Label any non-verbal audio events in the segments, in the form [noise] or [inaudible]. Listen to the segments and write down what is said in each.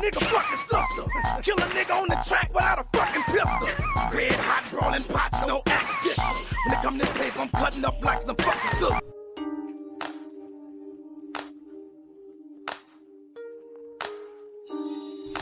nigga fucking sister. Kill a nigga on the track without a fucking pistol. Red hot brawling pots, no acquisition. When it come this paper, I'm cutting up like some fucking sister.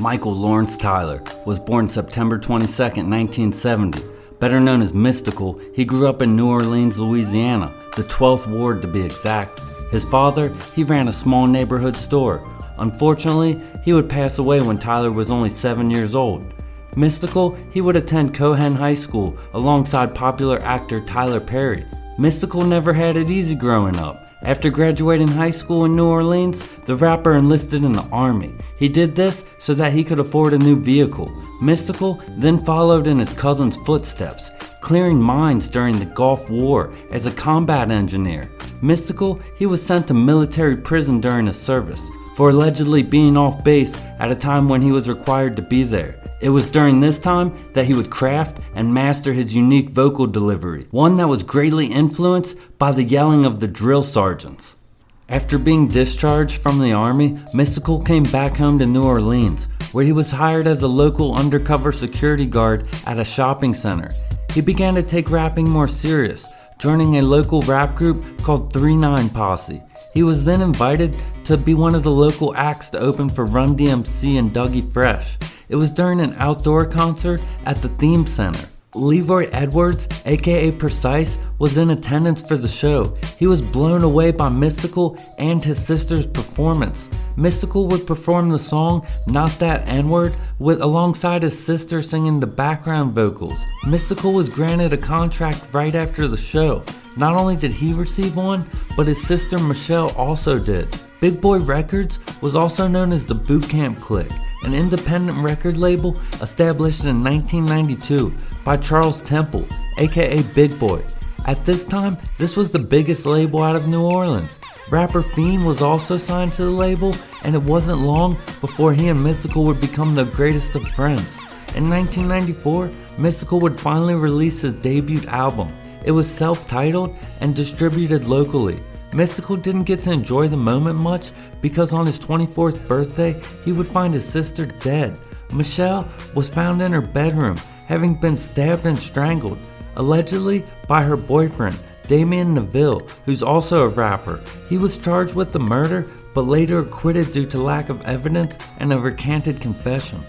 Michael Lawrence Tyler was born September 22, 1970. Better known as Mystikal, he grew up in New Orleans, Louisiana, the 12th ward to be exact. His father, he ran a small neighborhood store. Unfortunately, he would pass away when Tyler was only 7 years old. Mystikal, he would attend Cohen High School alongside popular actor Tyler Perry. Mystikal never had it easy growing up. After graduating high school in New Orleans, the rapper enlisted in the army. He did this so that he could afford a new vehicle. Mystikal then followed in his cousin's footsteps, clearing mines during the Gulf War as a combat engineer. Mystikal, he was sent to military prison during his service for allegedly being off base at a time when he was required to be there. It was during this time that he would craft and master his unique vocal delivery, one that was greatly influenced by the yelling of the drill sergeants. After being discharged from the army, Mystikal came back home to New Orleans, where he was hired as a local undercover security guard at a shopping center. He began to take rapping more serious, joining a local rap group called 39 Posse. He was then invited to be one of the local acts to open for Run DMC and Dougie Fresh. It was during an outdoor concert at the Theme Center. Leroy Edwards, aka Precise, was in attendance for the show. He was blown away by Mystikal and his sister's performance. Mystikal would perform the song Not That N Word with alongside his sister singing the background vocals. Mystikal was granted a contract right after the show. Not only did he receive one, but his sister Michelle also did. Big Boy Records was also known as the Boot Camp Clique an independent record label established in 1992 by Charles Temple, aka Big Boy. At this time, this was the biggest label out of New Orleans. Rapper Fiend was also signed to the label, and it wasn't long before he and Mystikal would become the greatest of friends. In 1994, Mystikal would finally release his debut album. It was self titled and distributed locally. Mystikal didn't get to enjoy the moment much because on his 24th birthday, he would find his sister dead. Michelle was found in her bedroom, having been stabbed and strangled, allegedly by her boyfriend, Damian Neville, who's also a rapper. He was charged with the murder, but later acquitted due to lack of evidence and a recanted confession.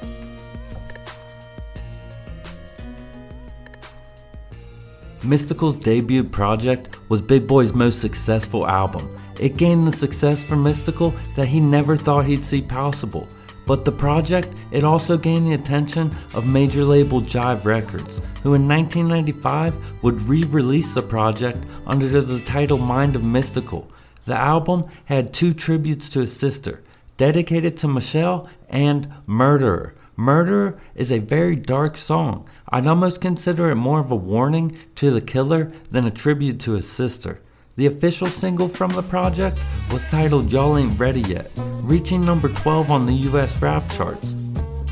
Mystikal's debut project was Big Boy's most successful album. It gained the success for Mystikal that he never thought he'd see possible. But the project, it also gained the attention of major label Jive Records, who in 1995 would re-release the project under the title Mind of Mystikal. The album had two tributes to his sister, dedicated to Michelle and Murderer. Murderer is a very dark song. I'd almost consider it more of a warning to the killer than a tribute to his sister. The official single from the project was titled Y'all Ain't Ready Yet, reaching number 12 on the US rap charts.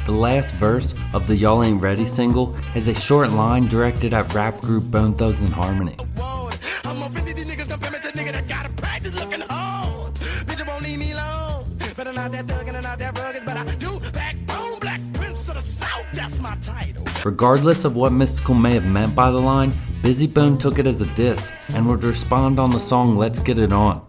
The last verse of the Y'all Ain't Ready single has a short line directed at rap group Bone Thugs and Harmony. Regardless of what Mystikal may have meant by the line, Bizzy Bone took it as a diss and would respond on the song Let's Get It On.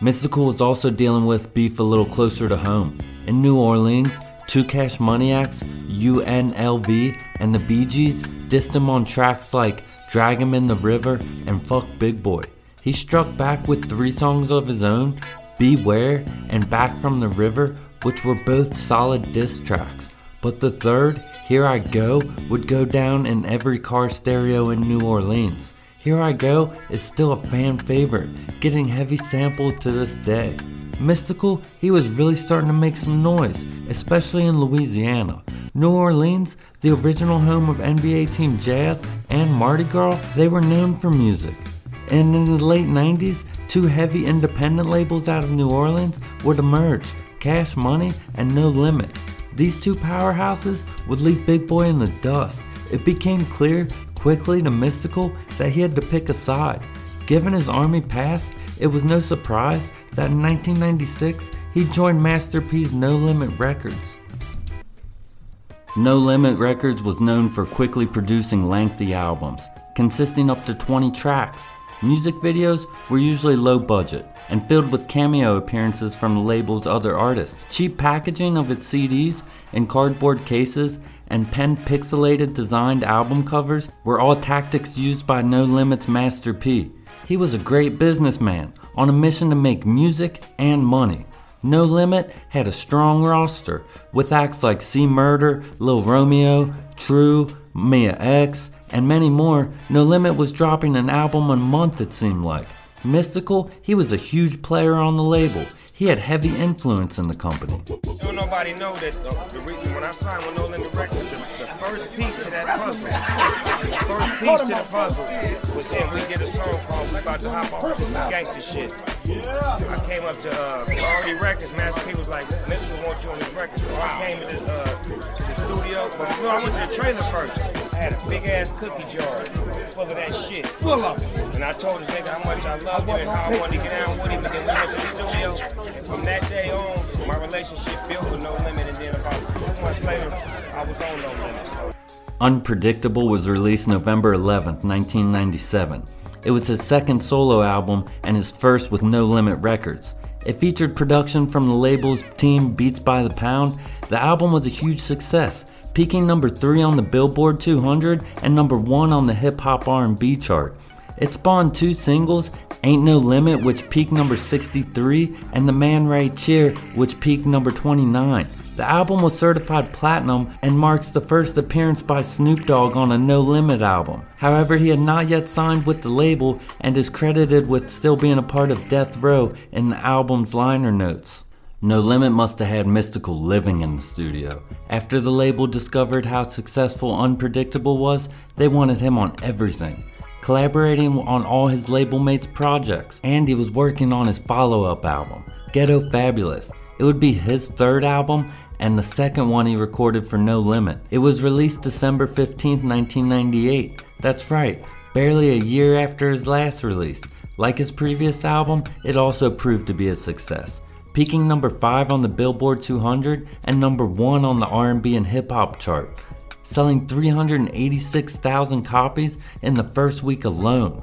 Mystikal was also dealing with beef a little closer to home. In New Orleans, Two Cash Money Acts, UNLV, and the Bee Gees dissed him on tracks like Drag Him in the River, and Fuck Big Boy. He struck back with three songs of his own, Beware and Back from the River, which were both solid diss tracks. But the third, Here I Go, would go down in every car stereo in New Orleans. Here I Go is still a fan favorite, getting heavy sampled to this day. Mystikal, he was really starting to make some noise, especially in Louisiana. New Orleans, the original home of NBA Team Jazz and Mardi Gras, they were known for music. And in the late 90s, two heavy independent labels out of New Orleans would emerge Cash Money and No Limit. These two powerhouses would leave Big Boy in the dust, it became clear quickly to Mystikal that he had to pick a side. Given his army past, it was no surprise that in 1996 he joined Master P's No Limit Records. No Limit Records was known for quickly producing lengthy albums, consisting up to 20 tracks. Music videos were usually low budget and filled with cameo appearances from the label's other artists. Cheap packaging of its CDs in cardboard cases and pen pixelated designed album covers were all tactics used by No Limit's Master P. He was a great businessman on a mission to make music and money. No Limit had a strong roster with acts like C Murder, Lil Romeo, TRU, Mia X, and many more. No Limit was dropping an album a month it seemed like. Mystikal, he was a huge player on the label. He had heavy influence in the company. Don't nobody know that the, the reason when I signed with No Limit Records, the, the first piece to that puzzle, the first piece to the puzzle was that we get a song called We About to Hop Off Some Gangsta Shit. I came up to uh, Priority Records, Master P was like, Mr. wants you on this record. So I came to the, uh, the studio, but you know, I went to the trailer first. I had a big ass cookie jar full of that shit. Full of it. And I told this nigga how much I love him and how I wanted to get down with him. And then we went to the studio. And from that day on, my relationship built with No Limit. And then about two months later, I was on No Limit. So. Unpredictable was released November 11, 1997. It was his second solo album and his first with No Limit Records. It featured production from the label's team Beats by the Pound. The album was a huge success, peaking number 3 on the Billboard 200 and number 1 on the hip hop R&B chart. It spawned two singles, Ain't No Limit which peaked number 63 and The Man Right Chea which peaked number 29. The album was certified platinum and marks the first appearance by Snoop Dogg on a No Limit album. However, he had not yet signed with the label and is credited with still being a part of Death Row in the album's liner notes. No Limit must have had Mystikal living in the studio. After the label discovered how successful Unpredictable was, they wanted him on everything, collaborating on all his label mates' projects, and he was working on his follow up album, Ghetto Fabulous. It would be his third album and the second one he recorded for No Limit. It was released December 15, 1998. That's right, barely a year after his last release. Like his previous album, it also proved to be a success, peaking number 5 on the Billboard 200 and number 1 on the R&B and hip hop chart, selling 386,000 copies in the first week alone.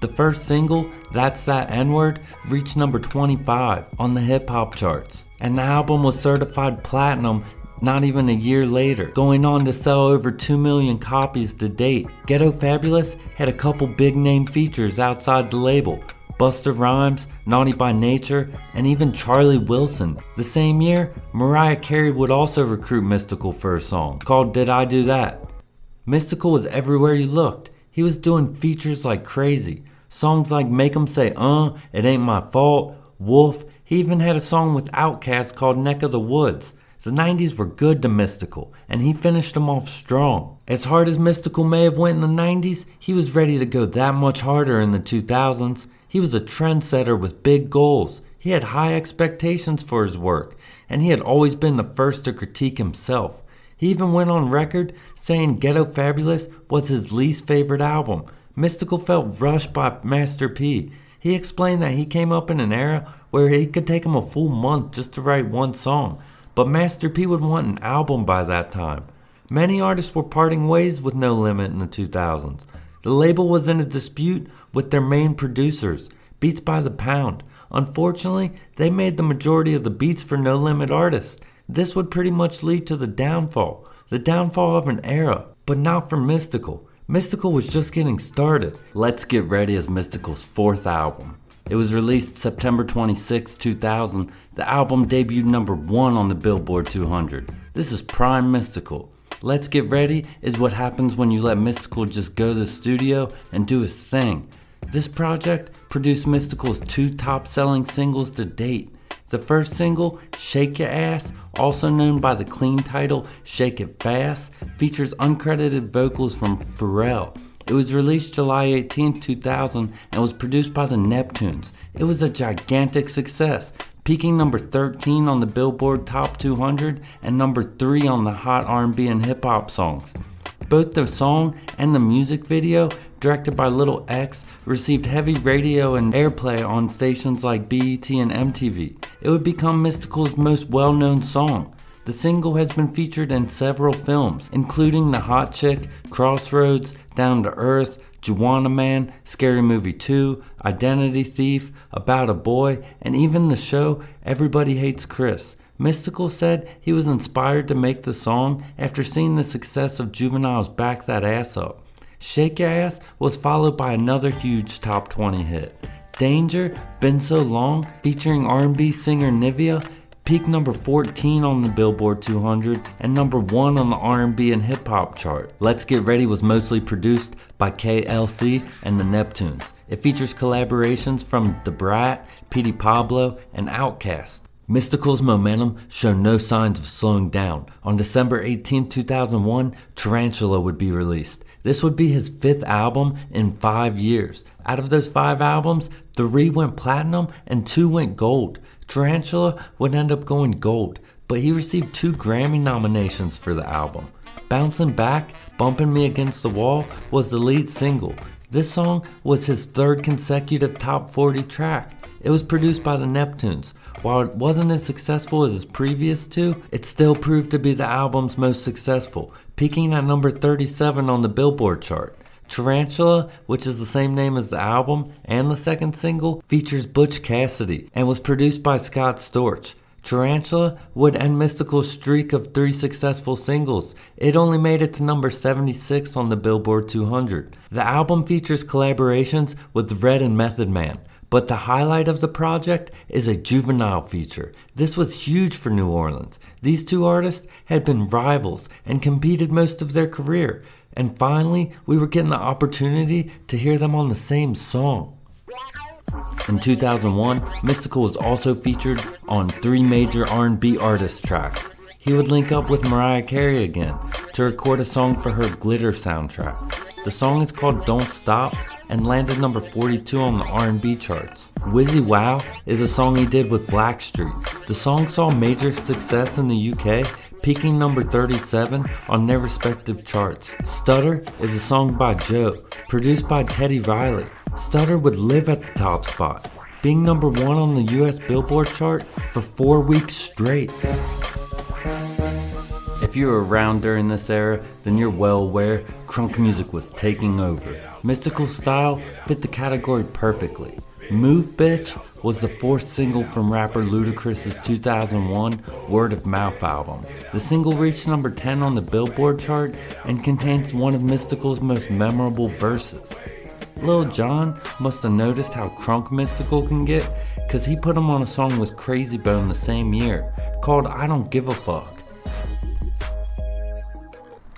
The first single, That's That N-Word, reached number 25 on the hip hop charts and the album was certified platinum not even a year later, going on to sell over 2 million copies to date. Ghetto Fabulous had a couple big name features outside the label. Busta Rhymes, Naughty by Nature, and even Charlie Wilson. The same year, Mariah Carey would also recruit Mystikal for a song called Did I Do That? Mystikal was everywhere you looked. He was doing features like crazy. Songs like Make 'em Say Uh, It Ain't My Fault, Wolf, he even had a song with Outkast called Neck of the Woods. The 90s were good to Mystikal, and he finished them off strong. As hard as Mystikal may have went in the 90s, he was ready to go that much harder in the 2000s. He was a trendsetter with big goals. He had high expectations for his work, and he had always been the first to critique himself. He even went on record saying Ghetto Fabulous was his least favorite album. Mystikal felt rushed by Master P. He explained that he came up in an era where it could take him a full month just to write one song, but Master P would want an album by that time. Many artists were parting ways with No Limit in the 2000s. The label was in a dispute with their main producers, Beats by the Pound. Unfortunately, they made the majority of the beats for No Limit artists. This would pretty much lead to the downfall, the downfall of an era, but not for Mystikal. Mystikal was just getting started. Let's Get Ready is Mystikal's fourth album. It was released September 26, 2000. The album debuted number one on the Billboard 200. This is prime Mystikal. Let's Get Ready is what happens when you let Mystikal just go to the studio and do his thing. This project produced Mystikal's two top selling singles to date. The first single, Shake Your Ass, also known by the clean title Shake It Fast, features uncredited vocals from Pharrell. It was released July 18, 2000 and was produced by the Neptunes. It was a gigantic success, peaking number 13 on the Billboard Top 200 and number 3 on the Hot R&B and Hip Hop songs. Both the song and the music video, directed by Little X, received heavy radio and airplay on stations like BET and MTV. It would become Mystikal's most well known song. The single has been featured in several films, including The Hot Chick, Crossroads, Down to Earth, Juwanna Mann, Scary Movie 2, Identity Thief, About a Boy, and even the show Everybody Hates Chris. Mystikal said he was inspired to make the song after seeing the success of Juvenile's Back That Ass Up. Shake Your Ass was followed by another huge top 20 hit. Danger, Been So Long, featuring R&B singer Nivea, peaked number 14 on the Billboard 200 and number 1 on the R&B and hip hop chart. Let's Get Ready was mostly produced by KLC and the Neptunes. It features collaborations from Da Brat, Petey Pablo, and Outkast. Mystikal's momentum showed no signs of slowing down. On December 18, 2001, Tarantula would be released. This would be his fifth album in five years. Out of those five albums, three went platinum and two went gold. Tarantula would end up going gold, but he received two Grammy nominations for the album. Bouncing Back, Bumping Me Against the Wall was the lead single. This song was his third consecutive top 40 track. It was produced by the Neptunes. While it wasn't as successful as his previous two, it still proved to be the album's most successful, peaking at number 37 on the Billboard chart. Tarantula, which is the same name as the album and the second single, features Butch Cassidy and was produced by Scott Storch. Tarantula would end Mystikal's streak of three successful singles. It only made it to number 76 on the Billboard 200. The album features collaborations with Red and Method Man. But the highlight of the project is a juvenile feature. This was huge for New Orleans. These two artists had been rivals and competed most of their career. And finally, we were getting the opportunity to hear them on the same song. In 2001, Mystikal was also featured on three major R&B artist tracks. He would link up with Mariah Carey again to record a song for her Glitter soundtrack. The song is called Don't Stop and landed number 42 on the R&B charts. Wizzy Wow is a song he did with Blackstreet. The song saw major success in the UK, peaking number 37 on their respective charts. Stutter is a song by Joe, produced by Teddy Riley. Stutter would live at the top spot, being number one on the US Billboard chart for four weeks straight. If you were around during this era, then you're well aware crunk music was taking over. Mystikal style fit the category perfectly. Move Bitch was the fourth single from rapper Ludacris's 2001 Word of Mouth album. The single reached number 10 on the Billboard chart and contains one of Mystikal's most memorable verses. Lil Jon must have noticed how crunk Mystikal can get, cause he put him on a song with Crazy Bone the same year, called I Don't Give a Fuck.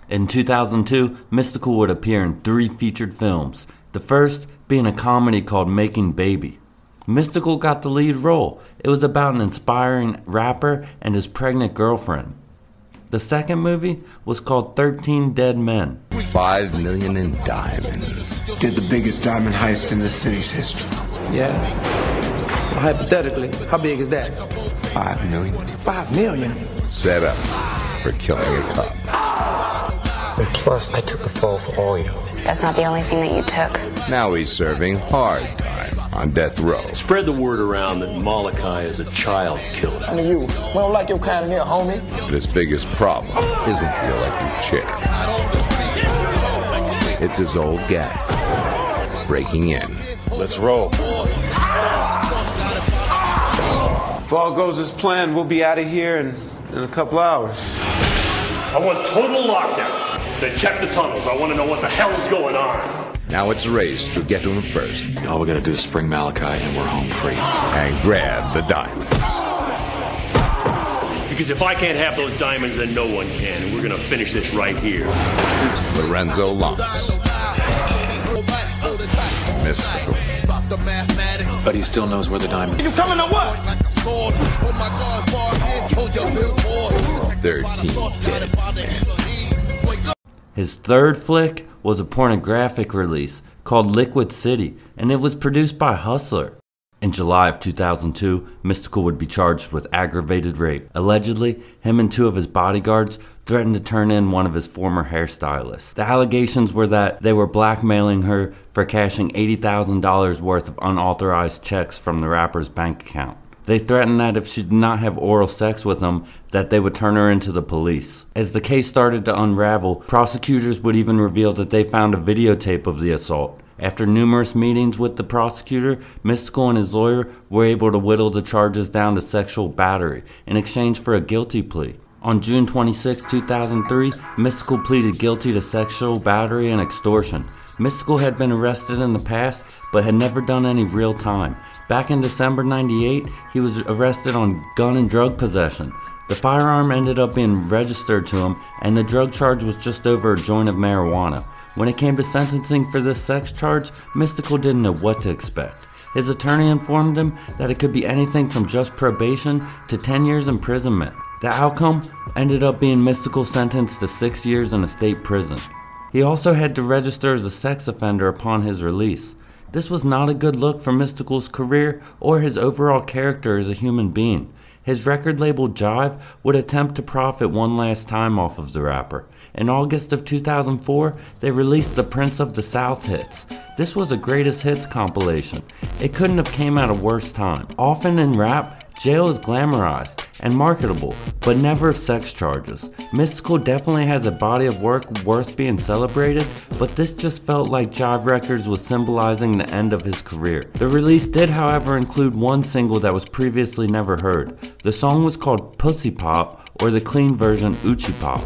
In 2002, Mystikal would appear in three featured films, the first being a comedy called Making Baby. Mystikal got the lead role. It was about an inspiring rapper and his pregnant girlfriend. The second movie was called 13 Dead Men. Five million in diamonds. Did the biggest diamond heist in the city's history. Yeah. Well, hypothetically, how big is that? Five million. Five million. Set up for killing a cop. And plus, I took the fall for all you. That's not the only thing that you took. Now he's serving hard time on death row. Spread the word around that Molokai is a child killer. I mean, you. We don't like your kind of here, homie. But his biggest problem isn't the electric chair. It's his old guy breaking in. Let's roll. If all goes as planned, we'll be out of here in, in a couple hours. I want total lockdown. Then check the tunnels. I want to know what the hell's going on. Now it's a race to get to him first All we gotta do is spring Malachi and we're home free. and grab the diamonds. Because if I can't have those diamonds, then no one can. And we're going to finish this right here. Lorenzo Lamas. Mystikal. But he still knows where the diamonds You coming or what? 13 dead men. His third flick was a pornographic release called Liquid City, and it was produced by Hustler. In July of 2002, Mystikal would be charged with aggravated rape. Allegedly, him and two of his bodyguards threatened to turn in one of his former hairstylists. The allegations were that they were blackmailing her for cashing $80,000 worth of unauthorized checks from the rapper's bank account. They threatened that if she did not have oral sex with him, that they would turn her into the police. As the case started to unravel, prosecutors would even reveal that they found a videotape of the assault. After numerous meetings with the prosecutor, Mystikal and his lawyer were able to whittle the charges down to sexual battery in exchange for a guilty plea. On June 26, 2003, Mystikal pleaded guilty to sexual battery and extortion. Mystikal had been arrested in the past, but had never done any real time. Back in December 98, he was arrested on gun and drug possession. The firearm ended up being registered to him, and the drug charge was just over a joint of marijuana. When it came to sentencing for this sex charge, Mystikal didn't know what to expect. His attorney informed him that it could be anything from just probation to 10 years imprisonment. The outcome ended up being Mystikal sentenced to 6 years in a state prison. He also had to register as a sex offender upon his release. This was not a good look for Mystikal's career or his overall character as a human being. His record label Jive would attempt to profit one last time off of the rapper. In August of 2004, they released the Prince of the South hits. This was a greatest hits compilation. It couldn't have came at a worse time. Often in rap, jail is glamorized and marketable, but never sex charges. Mystikal definitely has a body of work worth being celebrated, but this just felt like Jive Records was symbolizing the end of his career. The release did, however, include one single that was previously never heard. The song was called Pussy Pop, or the clean version Uchi Pop.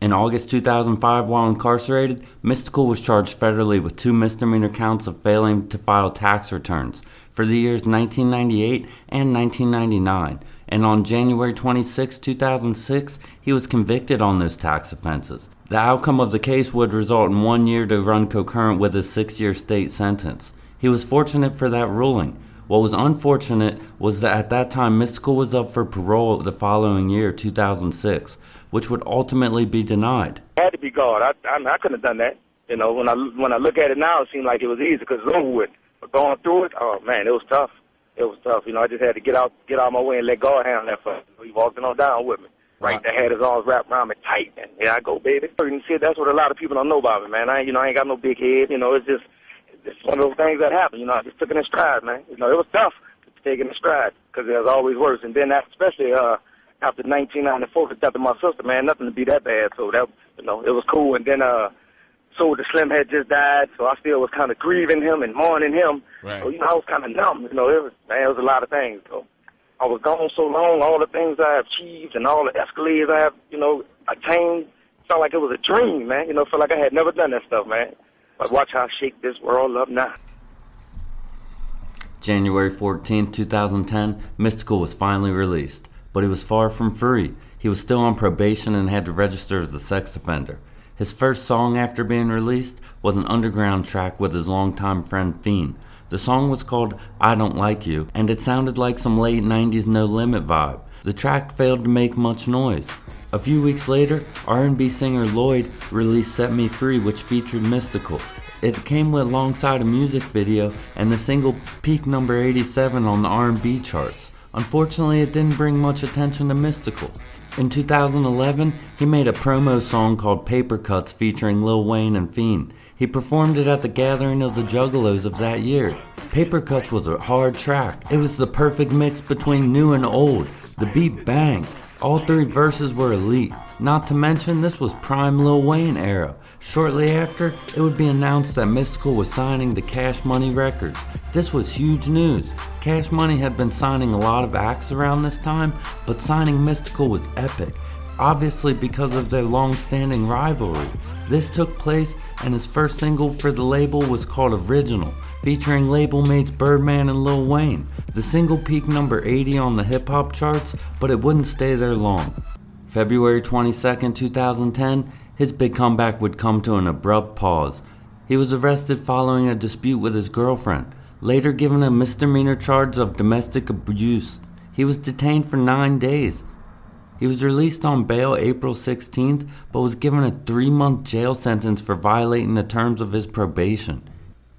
In August 2005, while incarcerated, Mystikal was charged federally with two misdemeanor counts of failing to file tax returns for the years 1998 and 1999. And on January 26, 2006, he was convicted on those tax offenses. The outcome of the case would result in one year to run concurrent with his six year state sentence. He was fortunate for that ruling. What was unfortunate was that at that time Mystikal was up for parole the following year, 2006 which would ultimately be denied. Had to be God. I, I, I couldn't have done that. You know, when I when I look at it now, it seems like it was easy because it's over with. Going through it, oh man, it was tough. It was tough. You know, I just had to get out, get out of my way and let God handle that for me. He walked on down with me. Right, that had his arms wrapped around me tight, and here I go, baby. You see, that's what a lot of people don't know about me, man. I, you know, I ain't got no big head. You know, it's just, it's one of those things that happen. You know, I just took it in stride, man. You know, it was tough to take it in stride because it always worse. And then that, especially, uh, after 1994, the death of my sister, man, nothing to be that bad. So that, you know, it was cool. And then, uh, so the Slim had just died, so I still was kind of grieving him and mourning him. Right. So, you know, I was kind of numb. You know, it was, man, it was a lot of things. So I was gone so long, all the things I achieved and all the escalades I have, you know, attained, felt like it was a dream, man. You know, felt like I had never done that stuff, man. But watch how I shake this world up now. January 14, 2010, Mystikal was finally released but he was far from free. He was still on probation and had to register as a sex offender. His first song after being released was an underground track with his longtime friend Fiend. The song was called I Don't Like You, and it sounded like some late 90s No Limit vibe. The track failed to make much noise. A few weeks later, R&B singer Lloyd released Set Me Free, which featured Mystikal. It came alongside a music video, and the single peaked number 87 on the R&B charts. Unfortunately, it didn't bring much attention to Mystikal. In 2011, he made a promo song called Paper Cuts featuring Lil Wayne and Fiend. He performed it at the gathering of the Juggalos of that year. Paper Cuts was a hard track. It was the perfect mix between new and old. The beat banged. All three verses were elite. Not to mention, this was prime Lil Wayne era. Shortly after, it would be announced that Mystikal was signing to Cash Money Records. This was huge news. Cash Money had been signing a lot of acts around this time, but signing Mystikal was epic, obviously because of their long standing rivalry. This took place, and his first single for the label was called Original, featuring label mates Birdman and Lil Wayne. The single peaked number 80 on the hip hop charts, but it wouldn't stay there long. February 22, 2010, his big comeback would come to an abrupt pause. He was arrested following a dispute with his girlfriend, later given a misdemeanor charge of domestic abuse. He was detained for nine days. He was released on bail April 16th, but was given a three month jail sentence for violating the terms of his probation.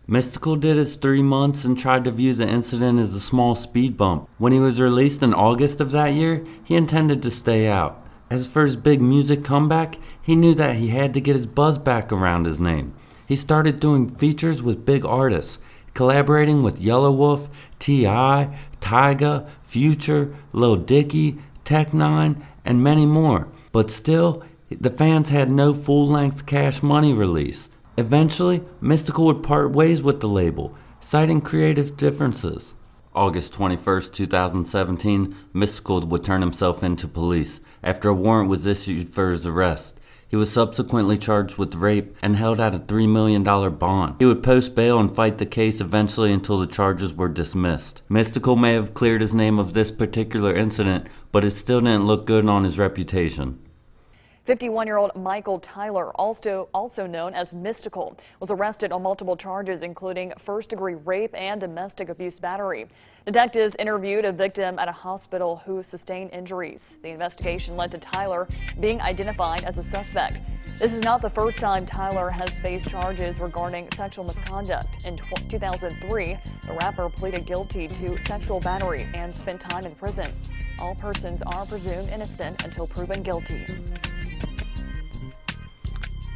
Mystikal did his three months and tried to view the incident as a small speed bump. When he was released in August of that year, he intended to stay out. As for his big music comeback, he knew that he had to get his buzz back around his name. He started doing features with big artists, collaborating with Yelawolf, T.I., Tyga, Future, Lil Dicky, Tech N9ne, and many more. But still, the fans had no full length cash money release. Eventually, Mystikal would part ways with the label, citing creative differences. August 21, 2017, Mystikal would turn himself into police after a warrant was issued for his arrest. He was subsequently charged with rape and held at a $3 million bond. He would post bail and fight the case eventually until the charges were dismissed. Mystikal may have cleared his name of this particular incident, but it still didn't look good on his reputation. 51-year-old Michael Tyler, also also known as Mystikal, was arrested on multiple charges including first-degree rape and domestic abuse battery. Detectives interviewed a victim at a hospital who sustained injuries. The investigation led to Tyler being identified as a suspect. This is not the first time Tyler has faced charges regarding sexual misconduct. In 2003, the rapper pleaded guilty to sexual battery and spent time in prison. All persons are presumed innocent until proven guilty.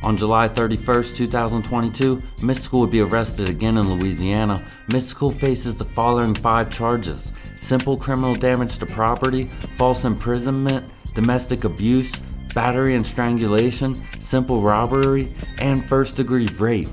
On July 31, 2022, Mystikal would be arrested again in Louisiana. Mystikal faces the following five charges simple criminal damage to property, false imprisonment, domestic abuse, battery and strangulation, simple robbery, and first degree rape.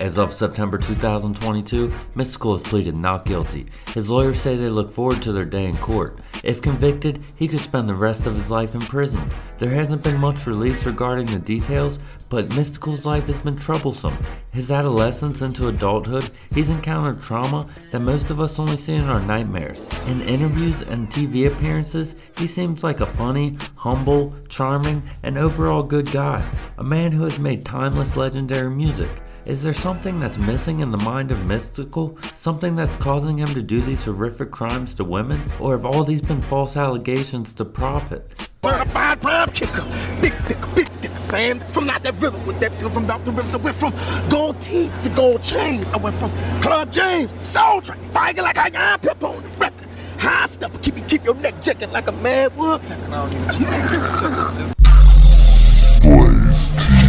As of September 2022, Mystikal has pleaded not guilty. His lawyers say they look forward to their day in court. If convicted, he could spend the rest of his life in prison. There hasn't been much release regarding the details, but Mystikal's life has been troublesome. His adolescence into adulthood, he's encountered trauma that most of us only see in our nightmares. In interviews and TV appearances, he seems like a funny, humble, charming, and overall good guy. A man who has made timeless legendary music. Is there something that's missing in the mind of Mystikal? Something that's causing him to do these horrific crimes to women? Or have all these been false allegations to profit? Certified prime kicker, big thick, big thick Sam. From out that river with that from out the river. I went from gold teeth to gold chains. I went from Club James, Soul Train, fighting like I got pip on the record. High step, keep you keep your neck jigging like a mad woodpecker. [laughs]